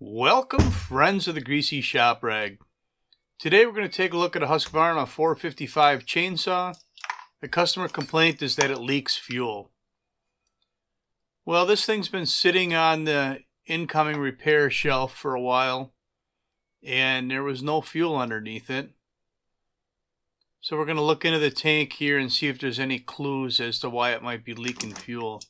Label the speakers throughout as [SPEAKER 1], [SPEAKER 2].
[SPEAKER 1] Welcome, friends of the Greasy Shop Rag. Today we're going to take a look at a Husqvarna 455 chainsaw. The customer complaint is that it leaks fuel. Well, this thing's been sitting on the incoming repair shelf for a while, and there was no fuel underneath it. So we're going to look into the tank here and see if there's any clues as to why it might be leaking fuel.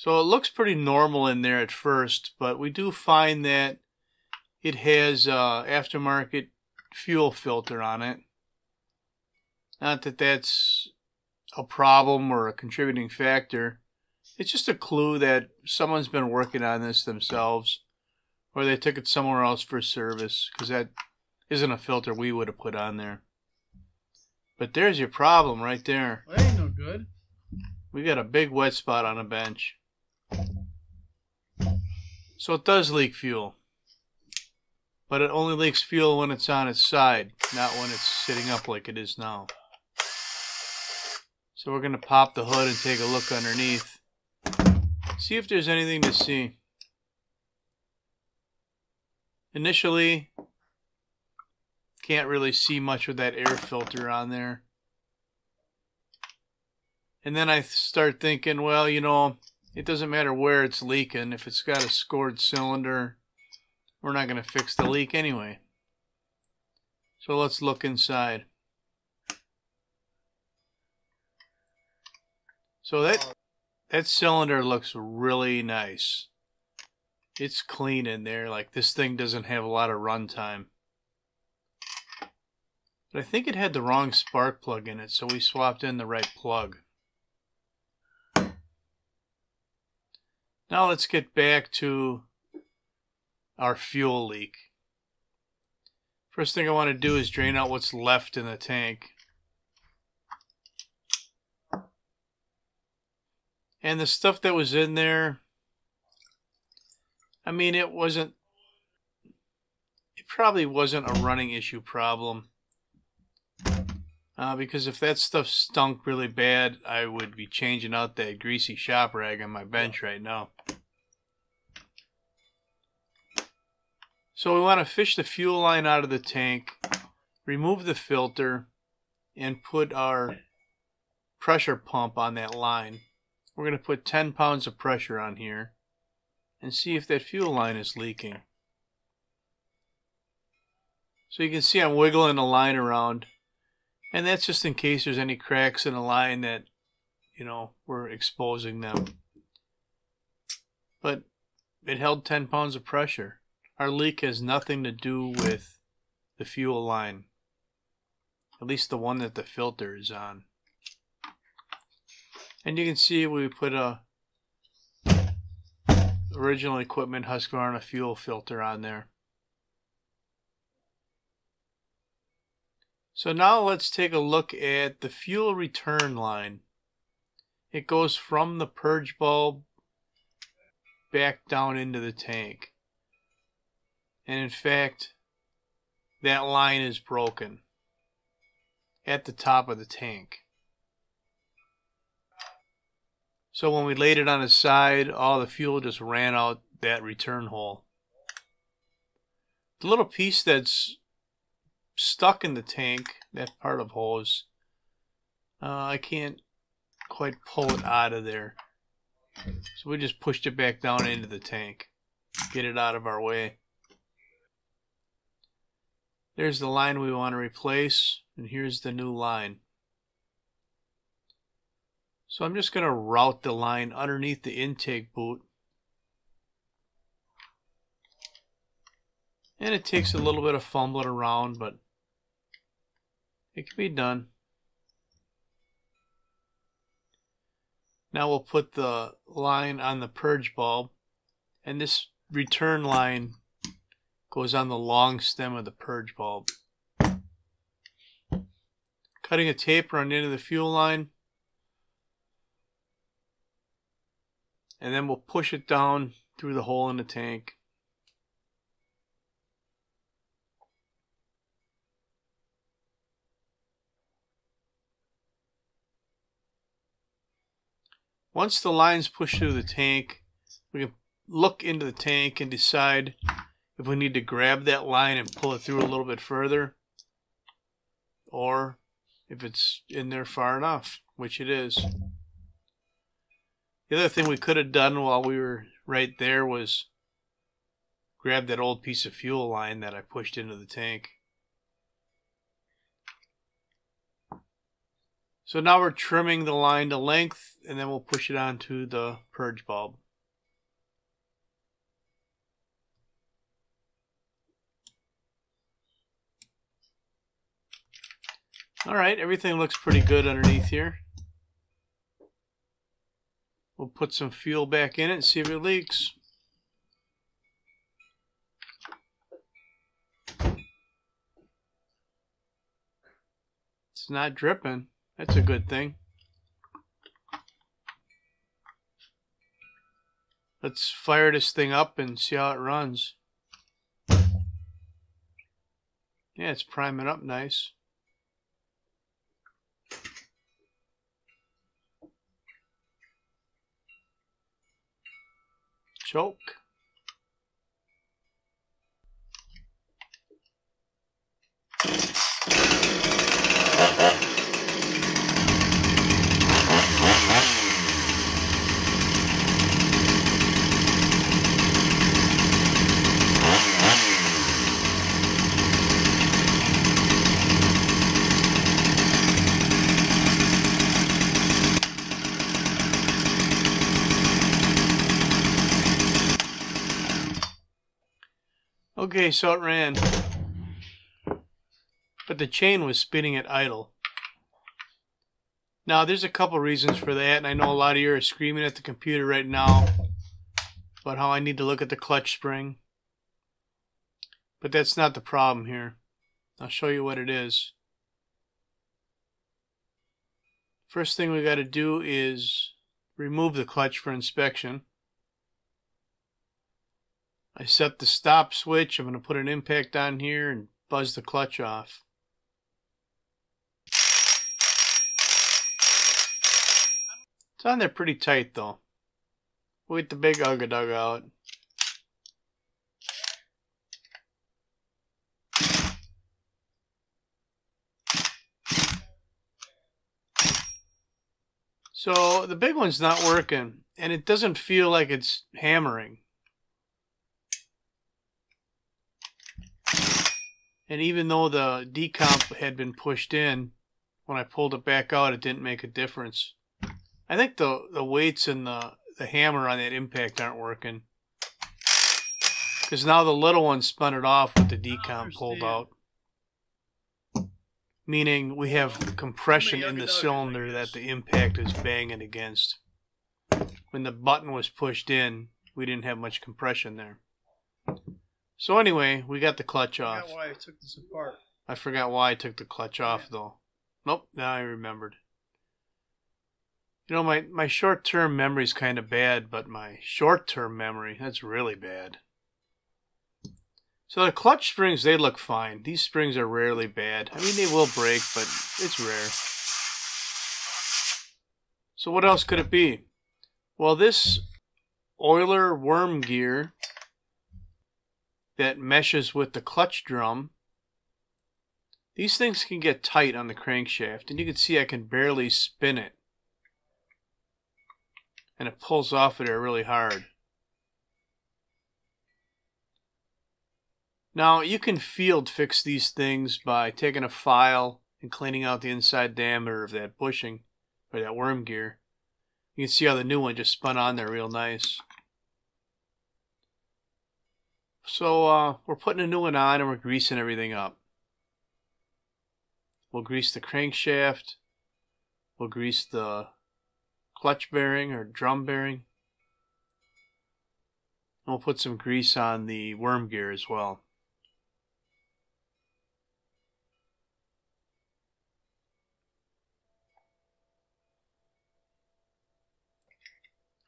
[SPEAKER 1] So it looks pretty normal in there at first, but we do find that it has uh, aftermarket fuel filter on it. Not that that's a problem or a contributing factor. It's just a clue that someone's been working on this themselves, or they took it somewhere else for service, because that isn't a filter we would have put on there. But there's your problem right there.
[SPEAKER 2] Well, that ain't no good.
[SPEAKER 1] We got a big wet spot on a bench. So it does leak fuel. But it only leaks fuel when it's on its side, not when it's sitting up like it is now. So we're going to pop the hood and take a look underneath. See if there's anything to see. Initially, can't really see much with that air filter on there. And then I start thinking, well, you know, it doesn't matter where it's leaking. If it's got a scored cylinder, we're not going to fix the leak anyway. So let's look inside. So that that cylinder looks really nice. It's clean in there. Like this thing doesn't have a lot of runtime. But I think it had the wrong spark plug in it, so we swapped in the right plug. Now let's get back to our fuel leak. First thing I want to do is drain out what's left in the tank. And the stuff that was in there, I mean, it wasn't, it probably wasn't a running issue problem. Uh, because if that stuff stunk really bad, I would be changing out that greasy shop rag on my bench right now. So we want to fish the fuel line out of the tank, remove the filter, and put our pressure pump on that line. We're going to put 10 pounds of pressure on here and see if that fuel line is leaking. So you can see I'm wiggling the line around and that's just in case there's any cracks in the line that, you know, we're exposing them. But it held 10 pounds of pressure. Our leak has nothing to do with the fuel line. At least the one that the filter is on. And you can see we put a original equipment Husqvarna fuel filter on there. So now let's take a look at the fuel return line. It goes from the purge bulb back down into the tank. And in fact, that line is broken at the top of the tank. So when we laid it on its side, all the fuel just ran out that return hole. The little piece that's stuck in the tank, that part of hose. Uh, I can't quite pull it out of there. So we just pushed it back down into the tank. Get it out of our way. There's the line we want to replace, and here's the new line. So I'm just going to route the line underneath the intake boot. And it takes a little bit of fumbling around, but it can be done. Now we'll put the line on the purge bulb and this return line goes on the long stem of the purge bulb. Cutting a taper on the end of the fuel line and then we'll push it down through the hole in the tank. Once the line's pushed through the tank, we can look into the tank and decide if we need to grab that line and pull it through a little bit further or if it's in there far enough, which it is. The other thing we could have done while we were right there was grab that old piece of fuel line that I pushed into the tank. So now we're trimming the line to length and then we'll push it onto the purge bulb. Alright, everything looks pretty good underneath here. We'll put some fuel back in it and see if it leaks. It's not dripping. That's a good thing. Let's fire this thing up and see how it runs. Yeah, it's priming up nice. Choke. Okay, so it ran. But the chain was spinning at idle. Now, there's a couple reasons for that, and I know a lot of you are screaming at the computer right now about how I need to look at the clutch spring. But that's not the problem here. I'll show you what it is. First thing we got to do is remove the clutch for inspection. I set the stop switch. I'm going to put an impact on here and buzz the clutch off. It's on there pretty tight though. We'll get the big Ugadug out. So the big one's not working and it doesn't feel like it's hammering. And even though the decomp had been pushed in, when I pulled it back out, it didn't make a difference. I think the, the weights and the, the hammer on that impact aren't working. Because now the little one spun it off with the decomp pulled out. Meaning we have compression in the cylinder that the impact is banging against. When the button was pushed in, we didn't have much compression there. So anyway, we got the clutch off.
[SPEAKER 2] I why I took this apart.
[SPEAKER 1] I forgot why I took the clutch off though. Nope, now I remembered. You know, my, my short term memory's kind of bad, but my short term memory, that's really bad. So the clutch springs, they look fine. These springs are rarely bad. I mean, they will break, but it's rare. So what else could it be? Well, this oiler worm gear that meshes with the clutch drum. These things can get tight on the crankshaft, and you can see I can barely spin it. And it pulls off of there really hard. Now, you can field fix these things by taking a file and cleaning out the inside diameter of that bushing, or that worm gear. You can see how the new one just spun on there real nice. So uh, we're putting a new one on and we're greasing everything up. We'll grease the crankshaft. We'll grease the clutch bearing or drum bearing. And we'll put some grease on the worm gear as well.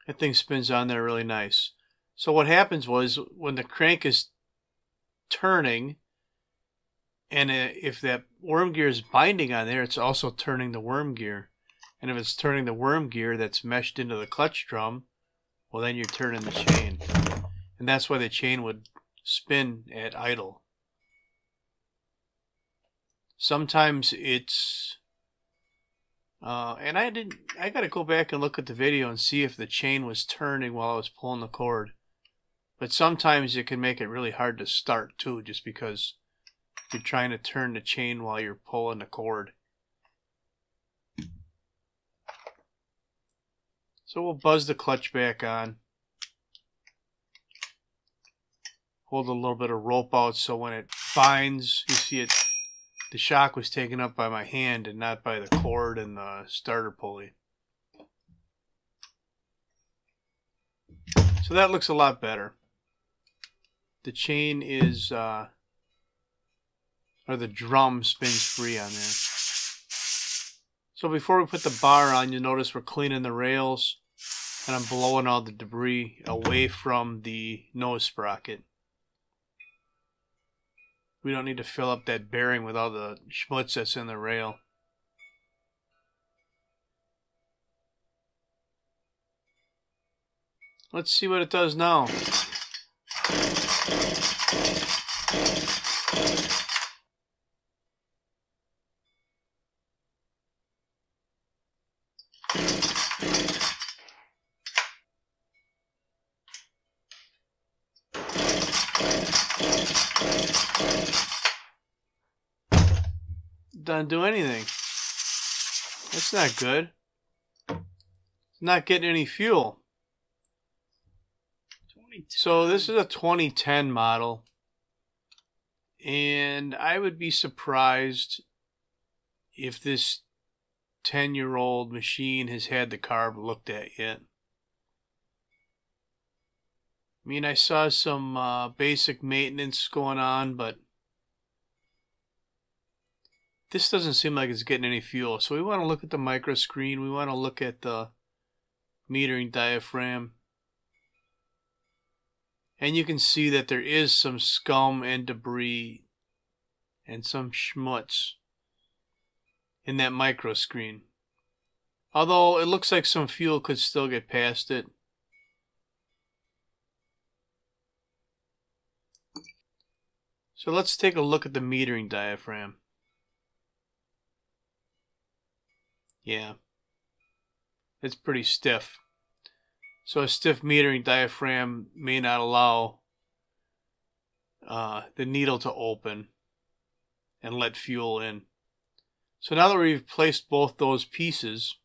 [SPEAKER 1] That thing spins on there really nice. So what happens was when the crank is turning, and if that worm gear is binding on there, it's also turning the worm gear. And if it's turning the worm gear that's meshed into the clutch drum, well then you're turning the chain. And that's why the chain would spin at idle. Sometimes it's uh, and I didn't I gotta go back and look at the video and see if the chain was turning while I was pulling the cord. But sometimes it can make it really hard to start too, just because you're trying to turn the chain while you're pulling the cord. So we'll buzz the clutch back on. Hold a little bit of rope out so when it binds, you see it, the shock was taken up by my hand and not by the cord and the starter pulley. So that looks a lot better. The chain is, uh, or the drum spins free on there. So before we put the bar on, you'll notice we're cleaning the rails and I'm blowing all the debris away from the nose sprocket. We don't need to fill up that bearing with all the schmutz that's in the rail. Let's see what it does now. Doesn't do anything. That's not good. Not getting any fuel. So this is a 2010 model. And I would be surprised if this 10 year old machine has had the carb looked at yet. I mean, I saw some uh, basic maintenance going on, but this doesn't seem like it's getting any fuel. So we want to look at the micro screen. We want to look at the metering diaphragm. And you can see that there is some scum and debris and some schmutz in that micro screen. Although it looks like some fuel could still get past it. So let's take a look at the metering diaphragm. Yeah. It's pretty stiff. So a stiff metering diaphragm may not allow uh, the needle to open and let fuel in. So now that we've placed both those pieces,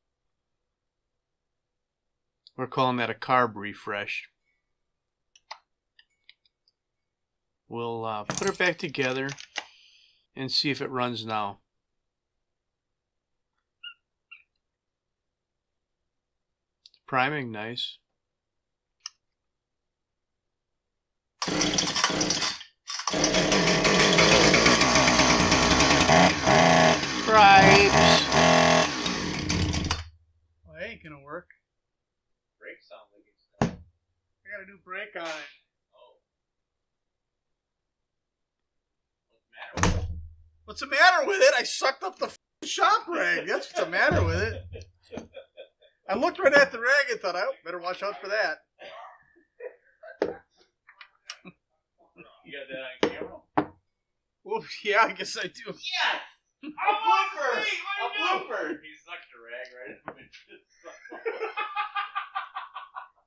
[SPEAKER 1] we're calling that a carb refresh. We'll uh, put it back together and see if it runs now. Priming nice. Right.
[SPEAKER 2] Well, that ain't gonna work.
[SPEAKER 3] Brake sound like it's not.
[SPEAKER 2] I got a new brake on it.
[SPEAKER 3] Oh. What's the matter with it?
[SPEAKER 2] What's the matter with it? I sucked up the f***ing shop rag. That's what's the matter with it. I looked right at the rag and thought, oh, better watch out for that.
[SPEAKER 3] You got that on camera?
[SPEAKER 2] Well, yeah, I guess I do.
[SPEAKER 3] Yes! A blooper! A blooper! He sucked the rag right up into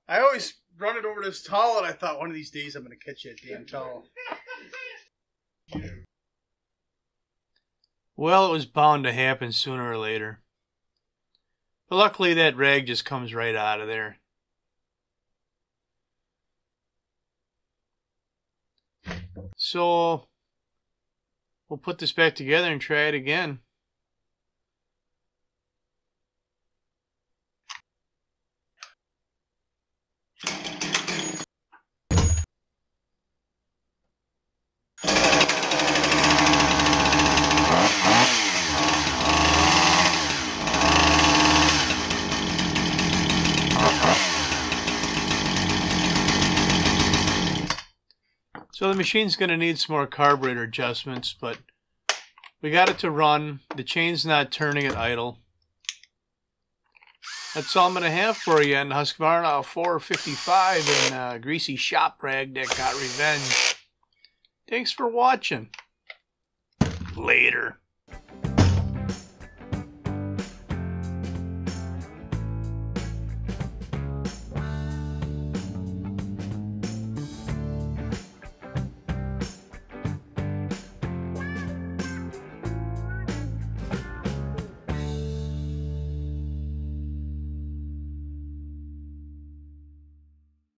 [SPEAKER 2] I always run it over this towel, and I thought one of these days I'm going to catch that damn towel.
[SPEAKER 1] Well, it was bound to happen sooner or later. But luckily, that rag just comes right out of there. So, we'll put this back together and try it again. So the machine's going to need some more carburetor adjustments, but we got it to run. The chain's not turning at idle. That's all I'm going to have for you on Husqvarna 455 and uh, Greasy Shop Rag that got revenge. Thanks for watching. Later.